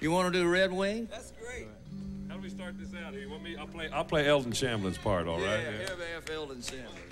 You want to do Red Wing? That's great. How do we start this out here? You want me? I'll play. I'll play Eldon Shamblin's part. All right. Yeah, here we have Eldon Shamblin.